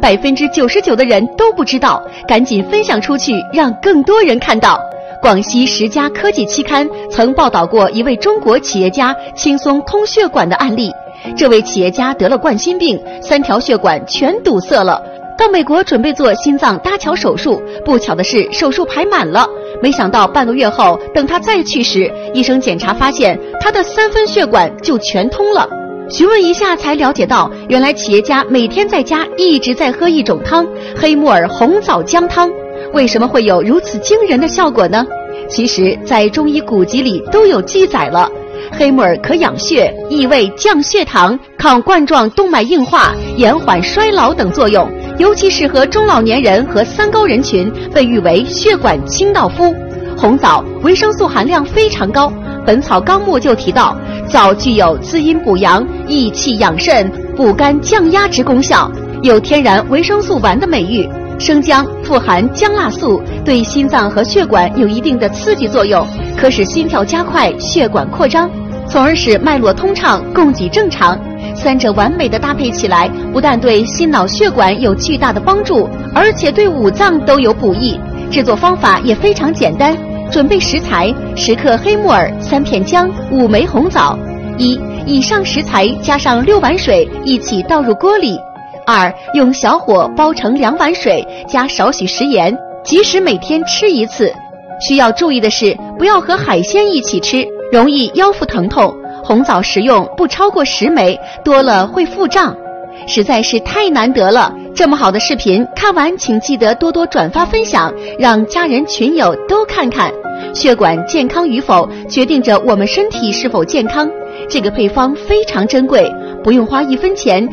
百分之九十九的人都不知道，赶紧分享出去，让更多人看到。广西十佳科技期刊曾报道过一位中国企业家轻松通血管的案例。这位企业家得了冠心病，三条血管全堵塞了。到美国准备做心脏搭桥手术，不巧的是手术排满了。没想到半个月后，等他再去时，医生检查发现他的三分血管就全通了。询问一下才了解到，原来企业家每天在家一直在喝一种汤——黑木耳红枣姜汤。为什么会有如此惊人的效果呢？其实，在中医古籍里都有记载了。黑木耳可养血、益胃、降血糖、抗冠状动脉硬化、延缓衰老等作用，尤其适合中老年人和三高人群，被誉为血管清道夫。红枣维生素含量非常高，《本草纲目》就提到，枣具有滋阴补阳、益气养肾、补肝降压之功效，有天然维生素丸的美誉。生姜富含姜辣素，对心脏和血管有一定的刺激作用，可使心跳加快、血管扩张，从而使脉络通畅、供给正常。三者完美的搭配起来，不但对心脑血管有巨大的帮助，而且对五脏都有补益。制作方法也非常简单，准备食材：十克黑木耳、三片姜、五枚红枣。一、以上食材加上六碗水一起倒入锅里。二、用小火煲成两碗水，加少许食盐，即使每天吃一次。需要注意的是，不要和海鲜一起吃，容易腰腹疼痛。红枣食用不超过十枚，多了会腹胀。实在是太难得了，这么好的视频，看完请记得多多转发分享，让家人群友都看看。血管健康与否，决定着我们身体是否健康。这个配方非常珍贵，不用花一分钱。